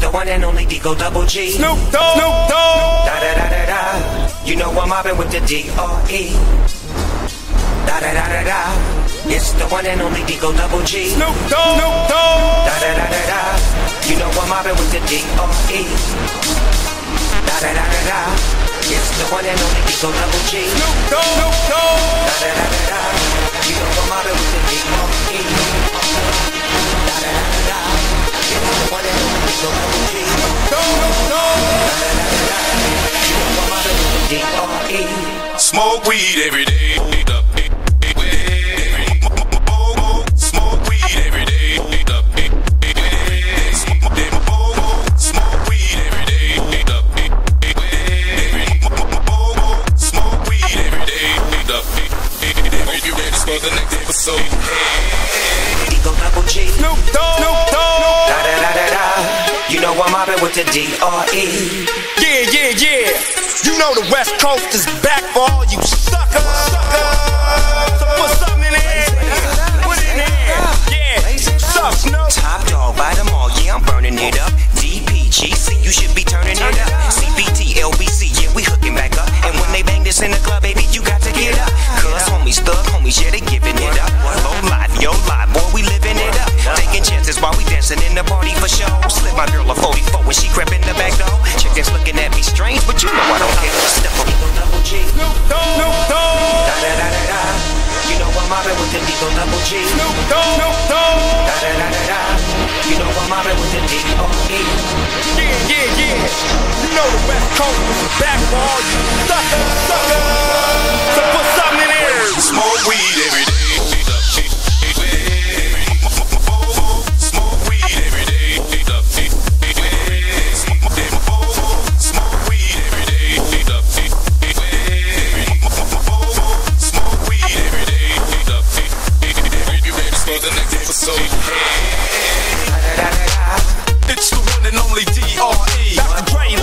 the one and only D-O Double G. Snoop Dogg. Snoop Dogg. Da da da da da. You know I'm mobbing with the D-R-E. Da da da da da. It's the one and only D-O Double G. Snoop Dogg. Snoop Dogg. Da da da da da. You know I'm mobbing with the D-R-E. Da da da da da. It's the one and only D-O Double G. Snoop Dogg. Snoop Dogg. Da da da da Smoke weed every day. Smoke weed every day. Smoke weed every day. Smoke weed every day. Hope you ready for the next episode. Double G. Snoop Dogg. Snoop Dogg. Da da da da da. You know I'm mobbing with the D-R-E. Yeah, yeah, yeah. Know the West Coast is back for all you suckers. So put something in the air. Put it in the air. Yeah. What's up, Top dog by them all, yeah, I'm burning it up. DPGC, you should be turning it up. CBT, LBC, yeah, we hooking back up. And when they bang this in the club, baby, you got to get up. Cuz homies, thug homies, yeah, they giving it up. Low life, yo life, boy, we living it up. Taking chances while we dancing in the party for show. Slip my girl a 44 when she crept in the back door. Chickens looking at me mobbing with the D-O double G. Snoop Dogg. Snoop Dogg. Da da da da da. You know I'm mobbing with the D-R-E. Yeah, yeah, yeah. You know the West Coast is back for all you suckers. Suckers. Da. It's the one and only D.R.E. Dr. Dre.